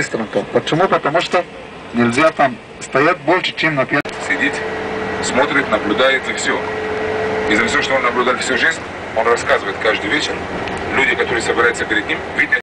быстренько. Почему? Потому что нельзя там стоять больше, чем на 5 сидит, смотрит, наблюдает и все. И за все, что он наблюдал всю жизнь, он рассказывает каждый вечер. Люди, которые собираются перед ним, видят